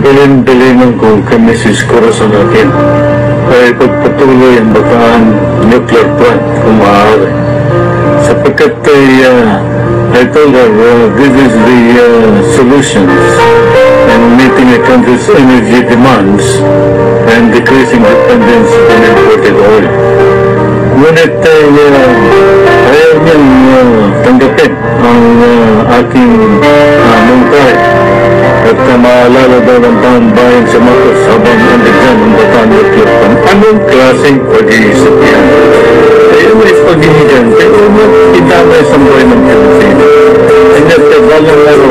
Bilin-bilinan ko kay Mrs. Corazon natin ay pagpatuloy ang bataan nuclear plant kung maaari. Sapagkat ay, uh, I told her uh, this is the uh, solutions in meeting a country's energy demands and decreasing dependence on imported oil. Ngunit ay uh, ayaw niyang uh, tanggapin ang uh, aking uh, mungkay at kamaalala daw ng taong bayan sa matos habang nandiyan ang batang utlot ng anong klaseng pag-iisip yan. Kayo ay pag-iisip yan, kayo mo itamay sa buhay ng Pilipino. And yet, kagalang laro